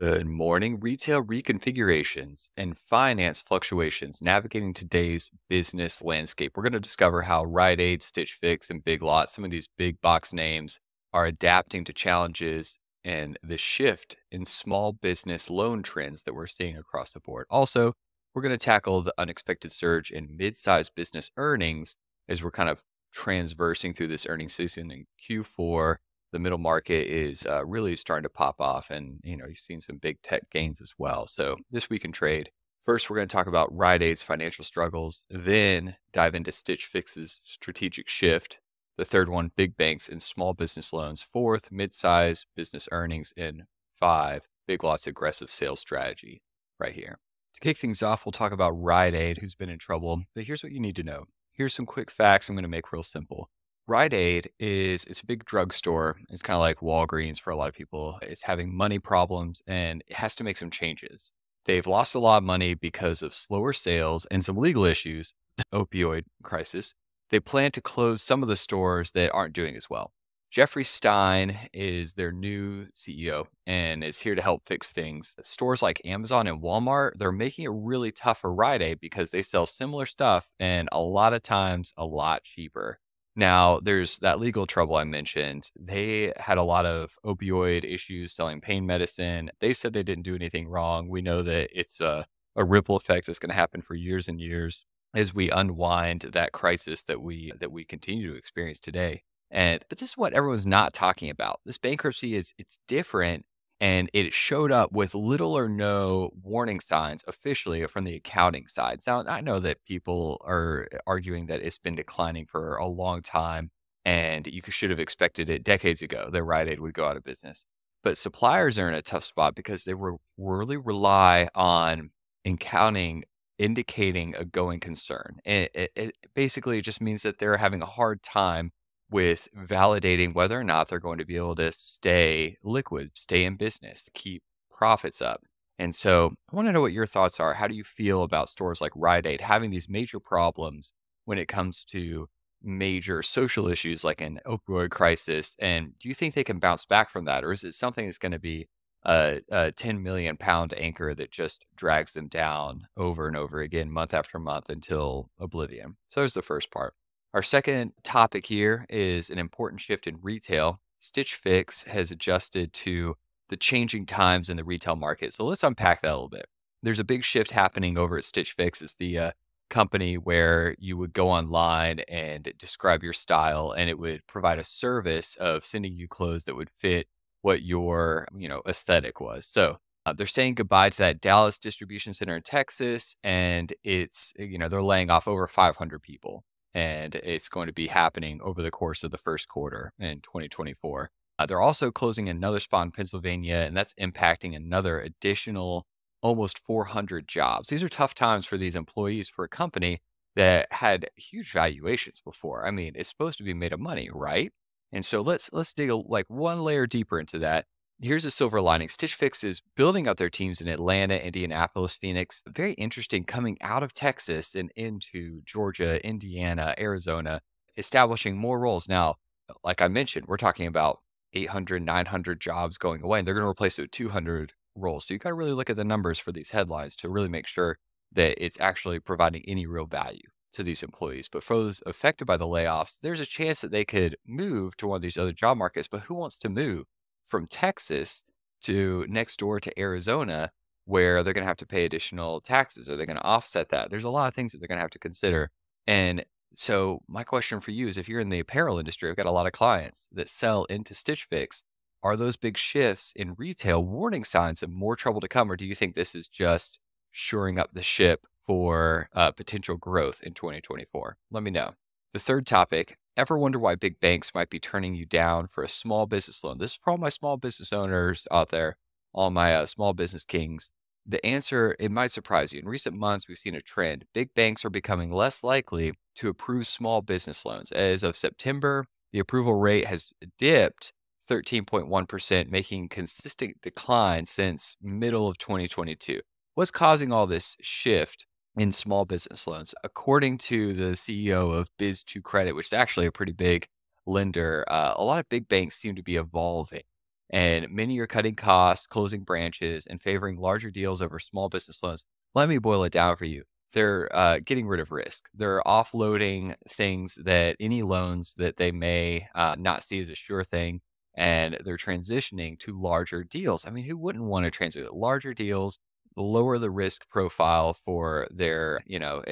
Good morning. Retail reconfigurations and finance fluctuations, navigating today's business landscape. We're going to discover how Rite Aid, Stitch Fix, and Big Lots, some of these big box names, are adapting to challenges and the shift in small business loan trends that we're seeing across the board. Also, we're going to tackle the unexpected surge in mid sized business earnings as we're kind of transversing through this earnings season in Q4 the middle market is uh, really starting to pop off and you know you've seen some big tech gains as well. So this week in trade first we're going to talk about rite aid's financial struggles then dive into stitch fix's strategic shift the third one big banks and small business loans fourth mid-size business earnings and five big lots aggressive sales strategy right here. To kick things off we'll talk about rite aid who's been in trouble but here's what you need to know. Here's some quick facts i'm going to make real simple Rite Aid is it's a big drugstore. It's kind of like Walgreens for a lot of people. It's having money problems and it has to make some changes. They've lost a lot of money because of slower sales and some legal issues, opioid crisis. They plan to close some of the stores that aren't doing as well. Jeffrey Stein is their new CEO and is here to help fix things. Stores like Amazon and Walmart, they're making it really tough for Rite Aid because they sell similar stuff and a lot of times a lot cheaper. Now, there's that legal trouble I mentioned. They had a lot of opioid issues selling pain medicine. They said they didn't do anything wrong. We know that it's a, a ripple effect that's going to happen for years and years as we unwind that crisis that we that we continue to experience today. And but this is what everyone's not talking about. This bankruptcy is it's different and it showed up with little or no warning signs officially from the accounting side. Now, I know that people are eh, arguing that it's been declining for a long time and you should have expected it decades ago that Rite Aid would go out of business. But suppliers are in a tough spot because they were really rely on accounting indicating a going concern. It, it, it basically just means that they're having a hard time with validating whether or not they're going to be able to stay liquid, stay in business, keep profits up. And so I want to know what your thoughts are. How do you feel about stores like Rite Aid having these major problems when it comes to major social issues like an opioid crisis? And do you think they can bounce back from that? Or is it something that's going to be a, a 10 million pound anchor that just drags them down over and over again, month after month until oblivion? So there's the first part. Our second topic here is an important shift in retail. Stitch Fix has adjusted to the changing times in the retail market. So let's unpack that a little bit. There's a big shift happening over at Stitch Fix. It's the uh, company where you would go online and describe your style, and it would provide a service of sending you clothes that would fit what your you know aesthetic was. So uh, they're saying goodbye to that Dallas distribution center in Texas, and it's you know they're laying off over 500 people and it's going to be happening over the course of the first quarter in 2024. Uh, they're also closing another spot in Pennsylvania, and that's impacting another additional almost 400 jobs. These are tough times for these employees for a company that had huge valuations before. I mean, it's supposed to be made of money, right? And so let's let's dig a, like one layer deeper into that here's a silver lining. Stitch Fix is building up their teams in Atlanta, Indianapolis, Phoenix. Very interesting coming out of Texas and into Georgia, Indiana, Arizona, establishing more roles. Now, like I mentioned, we're talking about 800, 900 jobs going away, and they're going to replace it with 200 roles. So you got to really look at the numbers for these headlines to really make sure that it's actually providing any real value to these employees. But for those affected by the layoffs, there's a chance that they could move to one of these other job markets. But who wants to move? From Texas to next door to Arizona, where they're going to have to pay additional taxes Are they're going to offset that. There's a lot of things that they're going to have to consider. And so, my question for you is if you're in the apparel industry, I've got a lot of clients that sell into Stitch Fix. Are those big shifts in retail warning signs of more trouble to come? Or do you think this is just shoring up the ship for uh, potential growth in 2024? Let me know. The third topic Ever wonder why big banks might be turning you down for a small business loan? This is for all my small business owners out there, all my uh, small business kings. The answer, it might surprise you. In recent months, we've seen a trend. Big banks are becoming less likely to approve small business loans. As of September, the approval rate has dipped 13.1%, making consistent decline since middle of 2022. What's causing all this shift? In small business loans. According to the CEO of Biz2 Credit, which is actually a pretty big lender, uh, a lot of big banks seem to be evolving And many are cutting costs, closing branches, and favoring larger deals over small business loans. Let me boil it down for you. They're uh, getting rid of risk. They're offloading things that any loans that they may uh, not see as a sure thing, and they're transitioning to larger deals. I mean, who wouldn't want to transit larger deals? Lower the risk profile for their, you know,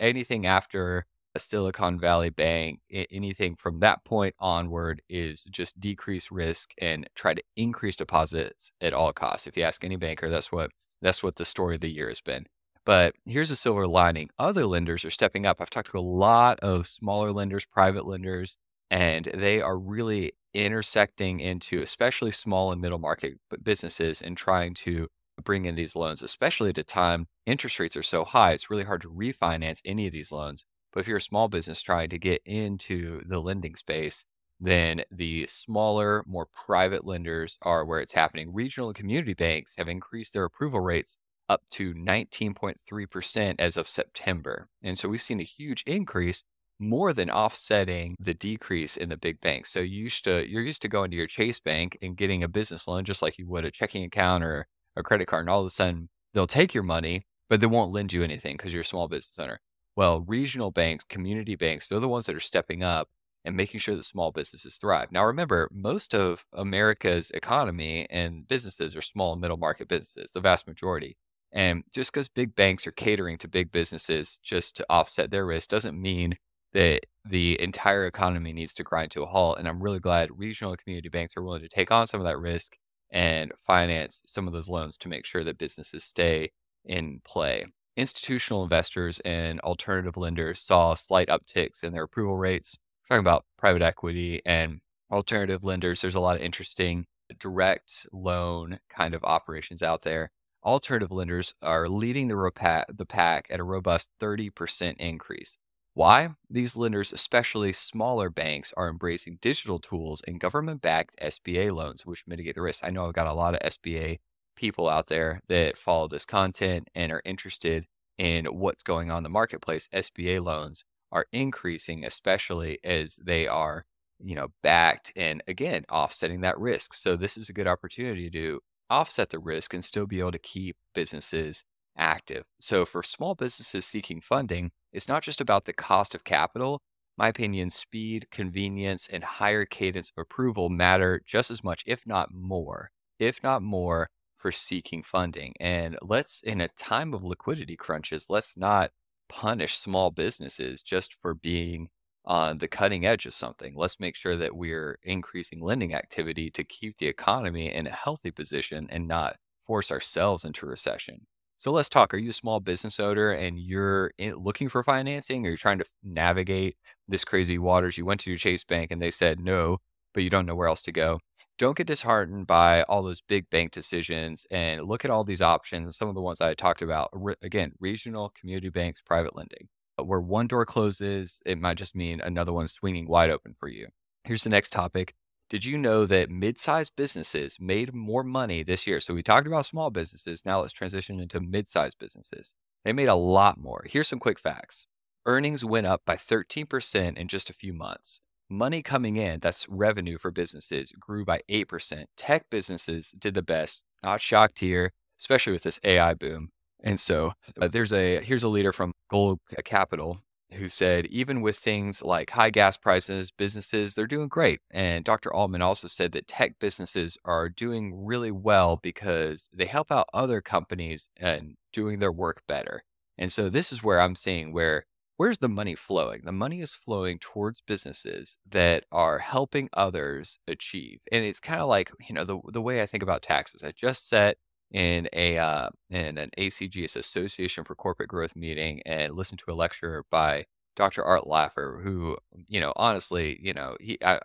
anything after a Silicon Valley bank, anything from that point onward is just decrease risk and try to increase deposits at all costs. If you ask any banker, that's what that's what the story of the year has been. But here's a silver lining. Other lenders are stepping up. I've talked to a lot of smaller lenders, private lenders, and they are really intersecting into especially small and middle market businesses and trying to bring in these loans, especially at a time interest rates are so high. It's really hard to refinance any of these loans. But if you're a small business trying to get into the lending space, then the smaller, more private lenders are where it's happening. Regional and community banks have increased their approval rates up to 19.3% as of September. And so we've seen a huge increase more than offsetting the decrease in the big banks. So you used to you're used to going to your Chase bank and getting a business loan just like you would a checking account or a credit card and all of a sudden they'll take your money but they won't lend you anything because you're a small business owner. Well, regional banks, community banks, they're the ones that are stepping up and making sure that small businesses thrive. Now, remember, most of America's economy and businesses are small and middle market businesses, the vast majority. And just because big banks are catering to big businesses just to offset their risk doesn't mean that the entire economy needs to grind to a halt. And I'm really glad regional and community banks are willing to take on some of that risk and finance some of those loans to make sure that businesses stay in play institutional investors and alternative lenders saw slight upticks in their approval rates. We're talking about private equity and alternative lenders, there's a lot of interesting direct loan kind of operations out there. Alternative lenders are leading the, ropa- the pack at a robust 30% increase. Why? These lenders, especially smaller banks, are embracing digital tools and government backed SBA loans, which mitigate the risk. I know I've got a lot of SBA people out there that follow this content and are interested in what's going on in the marketplace, SBA loans are increasing, especially as they are, you know, backed and again, offsetting that risk. So this is a good opportunity to offset the risk and still be able to keep businesses active. So for small businesses seeking funding, it's not just about the cost of capital. My opinion, speed, convenience, and higher cadence of approval matter just as much, if not more, if not more for seeking funding. And let's, in a time of liquidity crunches, let's not punish small businesses just for being on the cutting edge of something. Let's make sure that we're increasing lending activity to keep the economy in a healthy position and not force ourselves into recession. So let's talk. Are you a small business owner and you're in, looking for financing or you're trying to navigate this crazy waters? You went to your Chase Bank and they said no but you don't know where else to go. Don't get disheartened by all those big bank decisions and look at all these options. Some of the ones I talked about, re- again, regional, community banks, private lending. Where one door closes, it might just mean another one swinging wide open for you. Here's the next topic. Did you know that mid sized businesses made more money this year? So we talked about small businesses. Now let's transition into mid sized businesses. They made a lot more. Here's some quick facts earnings went up by 13% in just a few months money coming in, that's revenue for businesses, grew by 8%. Tech businesses did the best. Not shocked here, especially with this AI boom. And so uh, there's a here's a leader from Golub Capital who said even with things like high gas prices, businesses they're doing great. And Dr. Altman also said that tech businesses are doing really well because they help out other companies and doing their work better. And so this is where I'm seeing where where's the money flowing? The money is flowing towards businesses that are helping others achieve. And it's kind of like, you know, the the way I think about taxes. I just sat in a uh, in an ACGS Association for Corporate Growth meeting and listened to a lecture by Dr. Art Laffer, who, you know, honestly, you know, he I,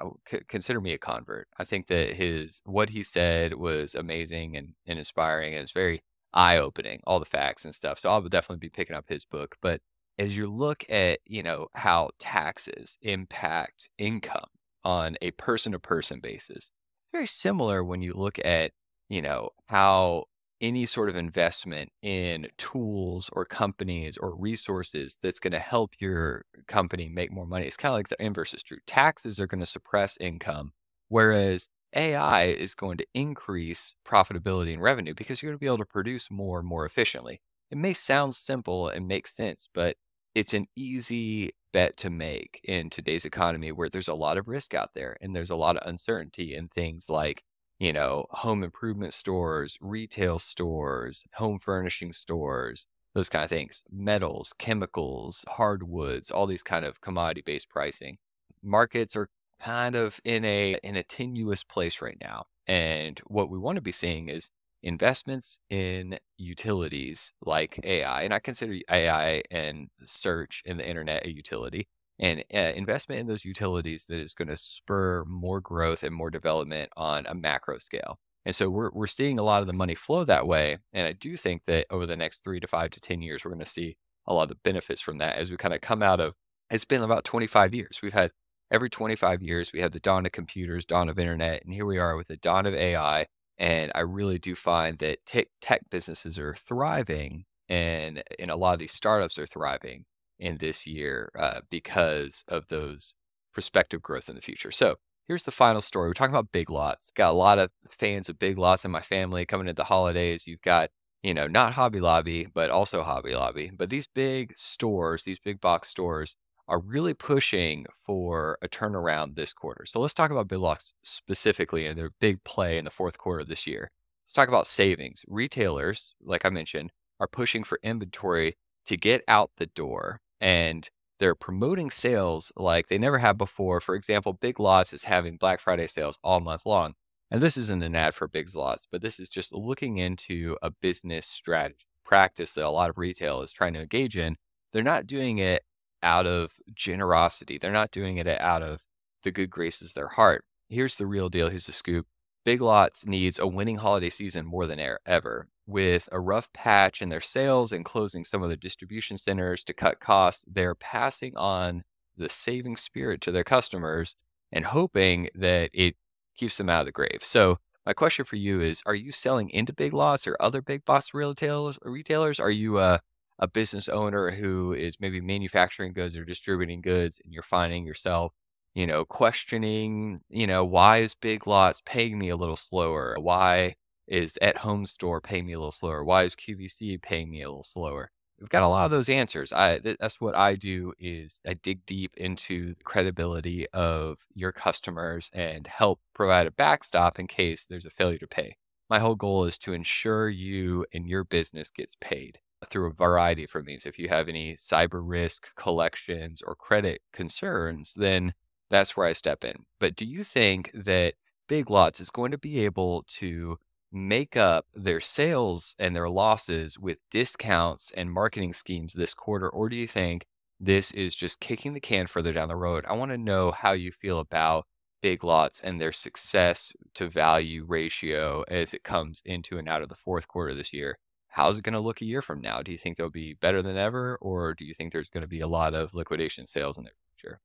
consider me a convert. I think that his what he said was amazing and, and inspiring, and it's very eye opening, all the facts and stuff. So I'll definitely be picking up his book. But as you look at, you know, how taxes impact income on a person to person basis, very similar when you look at, you know, how any sort of investment in tools or companies or resources that's going to help your company make more money. It's kind of like the inverse is true. Taxes are going to suppress income, whereas AI is going to increase profitability and revenue because you're going to be able to produce more and more efficiently. It may sound simple and make sense, but it's an easy bet to make in today's economy where there's a lot of risk out there and there's a lot of uncertainty in things like, you know, home improvement stores, retail stores, home furnishing stores, those kind of things, metals, chemicals, hardwoods, all these kind of commodity based pricing. Markets are kind of in a in a tenuous place right now. And what we want to be seeing is investments in utilities like AI, and I consider AI and search in the internet a utility, and uh, investment in those utilities that is going to spur more growth and more development on a macro scale. And so we're we're seeing a lot of the money flow that way, and I do think that over the next three to five to ten years, we're going to see a lot of the benefits from that as we kind of come out of. It's been about 25 years. We've had every 25 years we had the dawn of computers, dawn of internet, and here we are with the dawn of AI. And I really do find that tech, tech businesses are thriving, and and a lot of these startups are thriving in this year uh, because of those prospective growth in the future. So here's the final story. We're talking about Big Lots. Got a lot of fans of Big Lots in my family coming into the holidays. You've got you know not Hobby Lobby, but also Hobby Lobby. But these big stores, these big box stores are really pushing for a turnaround this quarter. So let's talk about Big Lots specifically and their big play in the fourth quarter of this year. Let's talk about savings. Retailers, like I mentioned, are pushing for inventory to get out the door and they're promoting sales like they never have before. For example, Big Lots is having Black Friday sales all month long. And this isn't an ad for Big Lots, but this is just looking into a business strategy practice that a lot of retail is trying to engage in. They're not doing it out of generosity. They're not doing it out of the good graces of their heart. Here's the real deal. Here's the scoop. Big Lots needs a winning holiday season more than ever. With a rough patch in their sales and closing some of their distribution centers to cut costs, they're passing on the saving spirit to their customers and hoping that it keeps them out of the grave. So, my question for you is Are you selling into Big Lots or other big box retailers? retailers? Are you uh, a business owner who is maybe manufacturing goods or distributing goods and you're finding yourself you know questioning you know why is big lots paying me a little slower why is at home store paying me a little slower why is qvc paying me a little slower we've got a lot of those answers i that's what i do is i dig deep into the credibility of your customers and help provide a backstop in case there's a failure to pay my whole goal is to ensure you and your business gets paid through a variety of means. If you have any cyber risk collections or credit concerns, then that's where I step in. But do you think that Big Lots is going to be able to make up their sales and their losses with discounts and marketing schemes this quarter? Or do you think this is just kicking the can further down the road? I want to know how you feel about Big Lots and their success to value ratio as it comes into and out of the fourth quarter this year how's it going to look a year from now? Do you think they'll be better than ever, or do you think there's going to be a lot of liquidation sales in the future?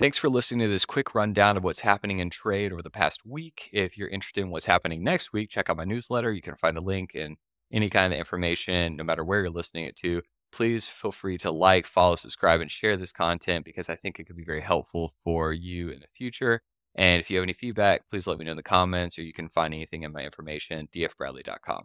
Thanks for listening to this quick rundown of what's happening in trade over the past week. If you're interested in what's happening next week, check out my newsletter. You can find a link and any kind of information, no matter where you're listening it to. Please feel free to like, follow, subscribe, and share this content because I think it could be very helpful for you in the future. And if you have any feedback, please let me know in the comments or you can find anything in my information, dfbradley.com.